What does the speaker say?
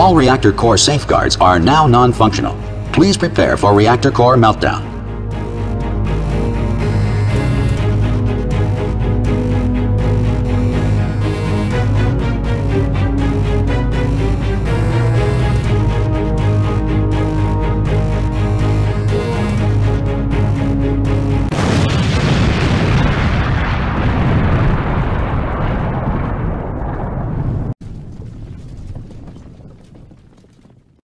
All reactor core safeguards are now non-functional. Please prepare for reactor core meltdown.